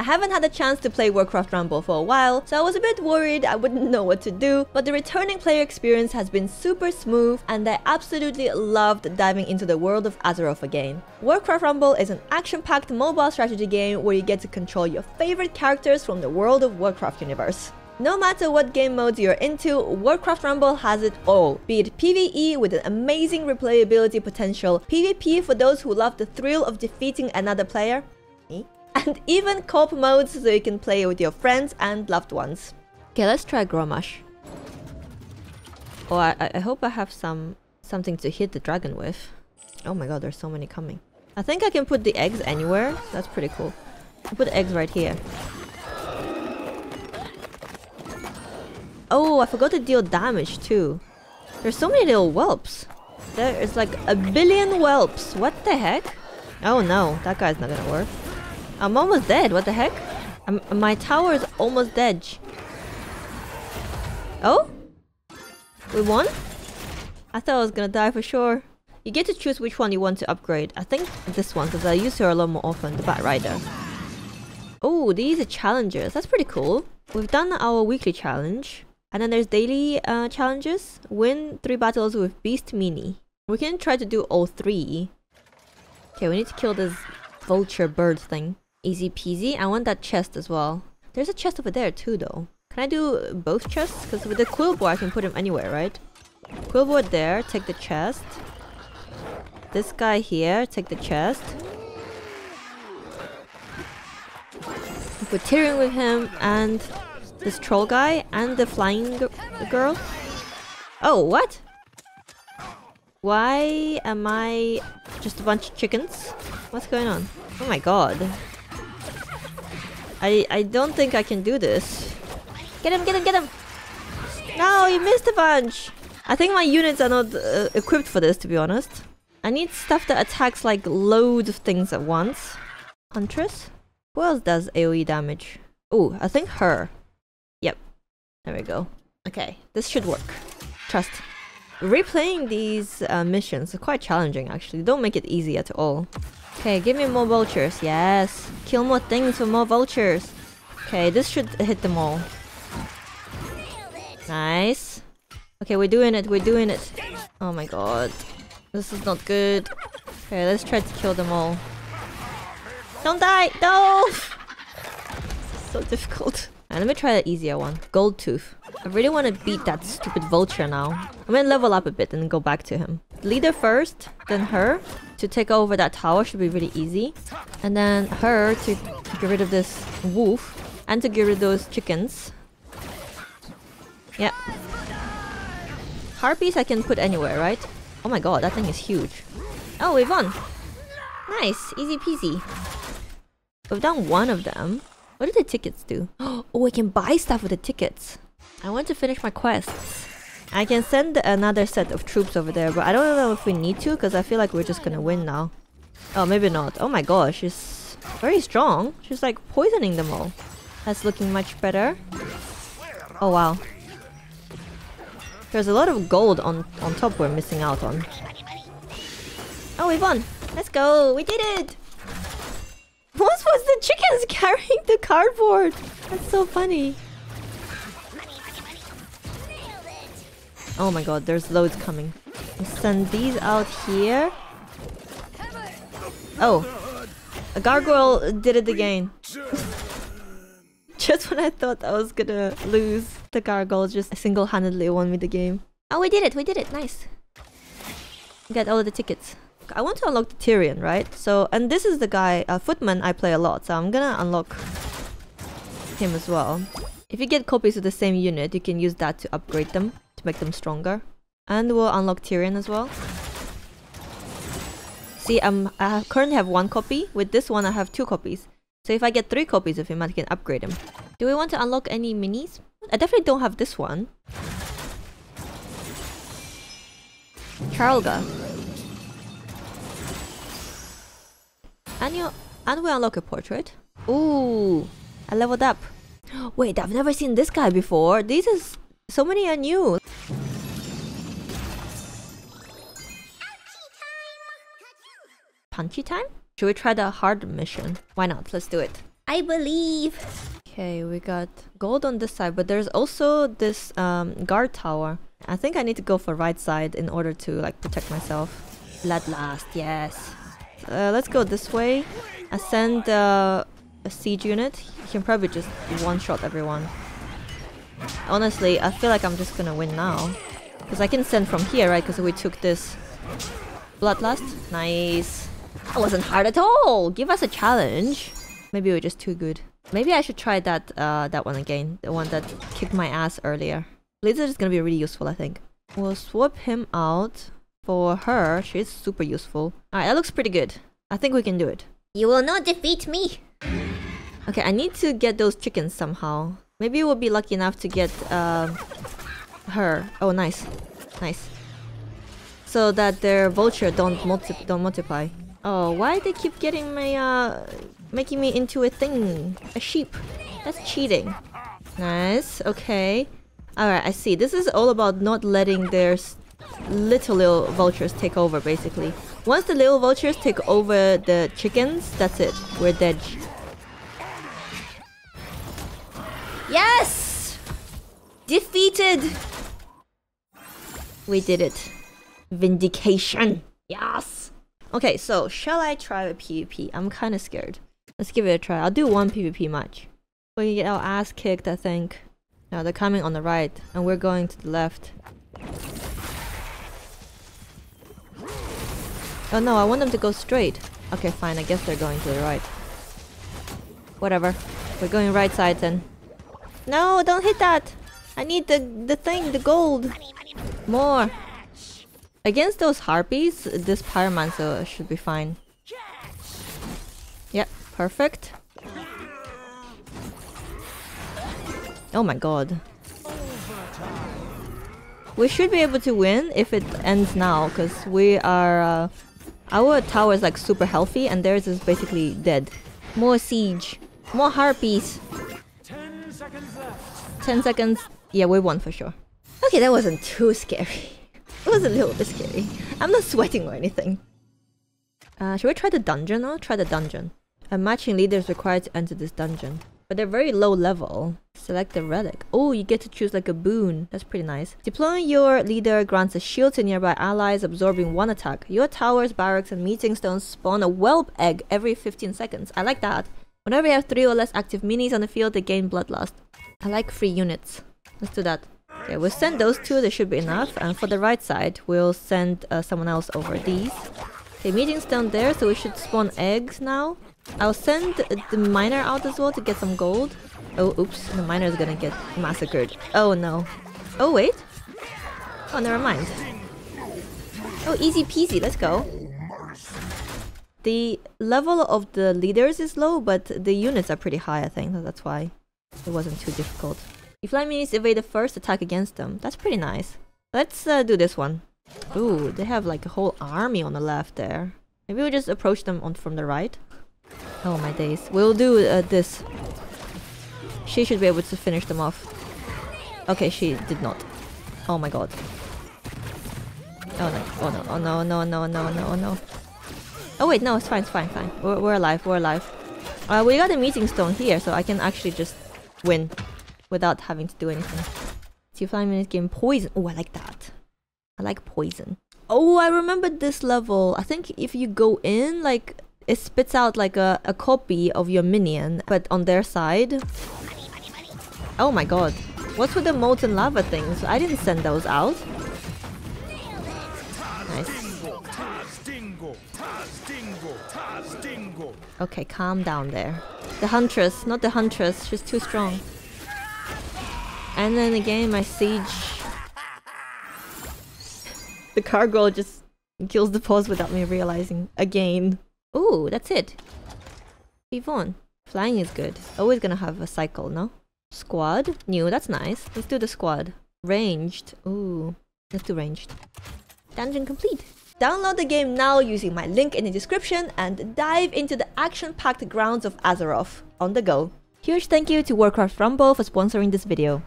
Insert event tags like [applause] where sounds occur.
I haven't had a chance to play Warcraft Rumble for a while, so I was a bit worried I wouldn't know what to do, but the returning player experience has been super smooth and I absolutely loved diving into the world of Azeroth again. Warcraft Rumble is an action-packed mobile strategy game where you get to control your favorite characters from the world of Warcraft universe. No matter what game modes you're into, Warcraft Rumble has it all. Be it PvE with an amazing replayability potential, PvP for those who love the thrill of defeating another player, and even co-op modes so you can play with your friends and loved ones. Okay, let's try Grommash. Oh, I, I hope I have some something to hit the dragon with. Oh my god, there's so many coming. I think I can put the eggs anywhere. That's pretty cool. I'll put eggs right here. Oh, I forgot to deal damage too. There's so many little whelps. There is like a billion whelps. What the heck? Oh no, that guy's not gonna work. I'm almost dead. What the heck? I'm, my tower is almost dead. Oh? We won? I thought I was gonna die for sure. You get to choose which one you want to upgrade. I think this one, because I use her a lot more often, the Batrider. Oh, these are challenges. That's pretty cool. We've done our weekly challenge. And then there's daily uh, challenges. Win 3 battles with Beast Mini. We can try to do all 3. Okay, we need to kill this vulture bird thing. Easy peasy. I want that chest as well. There's a chest over there too though. Can I do both chests? Because with the Quillboar I can put him anywhere, right? Quillboar there, take the chest. This guy here, take the chest. Put Tirion with him and this troll guy and the flying girl. Oh, what? Why am I just a bunch of chickens? What's going on? Oh my god. I I don't think I can do this. Get him, get him, get him! No, you missed a bunch! I think my units are not uh, equipped for this, to be honest. I need stuff that attacks like loads of things at once. Huntress? Who else does AoE damage? Oh, I think her. Yep. There we go. Okay, this should work. Trust. Replaying these uh, missions quite challenging actually. Don't make it easy at all. Okay, give me more vultures. Yes. Kill more things for more vultures. Okay, this should hit them all. Nice. Okay, we're doing it. We're doing it. Oh my god. This is not good. Okay, let's try to kill them all. Don't die! No! [laughs] so difficult. Right, let me try the easier one. Goldtooth. I really want to beat that stupid vulture now. I'm gonna level up a bit and go back to him. Leader first, then her to take over that tower should be really easy. And then her to get rid of this wolf and to get rid of those chickens. Yep. Harpies I can put anywhere, right? Oh my god, that thing is huge. Oh, we won! Nice, easy peasy. We've done one of them. What do the tickets do? [gasps] Oh, we can buy stuff with the tickets. I want to finish my quests. I can send another set of troops over there, but I don't know if we need to because I feel like we're just gonna win now. Oh, maybe not. Oh my gosh, she's very strong. She's like poisoning them all. That's looking much better. Oh wow. There's a lot of gold on, on top we're missing out on. Oh, we won! Let's go! We did it! What was the chickens [laughs] carrying the cardboard? That's so funny. Oh my god, there's loads coming. send these out here. Oh. A gargoyle did it again. [laughs] just when I thought I was gonna lose, the gargoyle just single-handedly won me the game. Oh, we did it! We did it! Nice. Get all the tickets. I want to unlock the Tirion, right? So, and this is the guy, uh, Footman, I play a lot, so I'm gonna unlock him as well. If you get copies of the same unit, you can use that to upgrade them to make them stronger. And we'll unlock Tirion as well. See, um, I currently have one copy. With this one, I have two copies. So if I get three copies of him, I can upgrade him. Do we want to unlock any minis? I definitely don't have this one. Charlga. And you and we unlock a portrait. Ooh, I leveled up. [gasps] Wait, I've never seen this guy before. This is so many are new. Punchy time? Should we try the hard mission? Why not? Let's do it. I believe. Okay, we got gold on this side, but there's also this um, guard tower. I think I need to go for right side in order to like protect myself. Bloodlust, yes. Uh, let's go this way. Ascend uh, a siege unit. You can probably just one-shot everyone. Honestly, I feel like I'm just gonna win now. Because I can send from here, right? Because we took this Bloodlust. Nice. That wasn't hard at all. Give us a challenge. Maybe we're just too good. Maybe I should try that uh, that one again. The one that kicked my ass earlier. Blizzard is gonna be really useful, I think. We'll swap him out for her. She's super useful. Alright, that looks pretty good. I think we can do it. You will not defeat me. Okay, I need to get those chickens somehow. Maybe we'll be lucky enough to get uh, her. Oh, nice. Nice. So that their vulture don't multi don't multiply. Oh, why they keep getting my uh making me into a thing? A sheep. That's cheating. Nice. Okay. Alright, I see. This is all about not letting their little little vultures take over, basically. Once the little vultures take over the chickens, that's it. We're dead. Yes! Defeated! We did it. Vindication. Yes! Okay, so shall I try a PvP? I'm kind of scared. Let's give it a try. I'll do one PvP match. We're gonna get our ass kicked, I think. No, they're coming on the right, and we're going to the left. Oh no, I want them to go straight. Okay, fine, I guess they're going to the right. Whatever. We're going right side then. No, don't hit that! I need the, the thing, the gold! More! Against those harpies, this pyromancer should be fine. Yep, perfect. Oh my god. We should be able to win if it ends now, because we are... Uh, our tower is like super healthy and theirs is basically dead. More siege. More harpies. Ten seconds left. Ten seconds. Yeah, we won for sure. Okay, that wasn't too scary. It was a little bit scary. I'm not sweating or anything. Uh, should we try the dungeon now? Try the dungeon. A matching leader is required to enter this dungeon. But they're very low level. Select the relic. Oh, you get to choose like a boon. That's pretty nice. Deploying your leader grants a shield to nearby allies, absorbing one attack. Your towers, barracks, and meeting stones spawn a whelp egg every 15 seconds. I like that. Whenever you have three or less active minis on the field, they gain bloodlust. I like free units. Let's do that. Okay, we'll send those two. They should be enough. And for the right side, we'll send uh, someone else over these. Okay, meeting's down there, so we should spawn eggs now. I'll send the miner out as well to get some gold. Oh, oops. The miner is gonna get massacred. Oh, no. Oh, wait. Oh, never mind. Oh, easy peasy. Let's go. The level of the leaders is low, but the units are pretty high, I think. That's why it wasn't too difficult. You fly minis evade the first attack against them. That's pretty nice. Let's uh, do this one. Ooh, they have like a whole army on the left there. Maybe we'll just approach them on from the right. Oh my days. We'll do uh, this. She should be able to finish them off. Okay, she did not. Oh my god. Oh no, oh no, oh no, no, no, no, no, no. Oh wait, no, it's fine, it's fine, fine. We're, we're alive, we're alive. Uh, we got a meeting stone here, so I can actually just win without having to do anything. See, five minutes game poison. Oh, I like that. I like poison. Oh, I remember this level. I think if you go in, like, it spits out like a, a copy of your minion, but on their side. Oh my god. What's with the molten lava things? I didn't send those out. Nice. Okay, calm down there. The huntress, not the huntress, she's too strong. And then again, my siege. the cargo just kills the pause without me realizing. Again. Ooh, that's it. Yvonne. Flying is good. Always gonna have a cycle, no? Squad? New, that's nice. Let's do the squad. Ranged. Ooh. Let's do ranged. Dungeon complete. Download the game now using my link in the description and dive into the action-packed grounds of Azeroth. On the go. Huge thank you to Warcraft Rumble for sponsoring this video.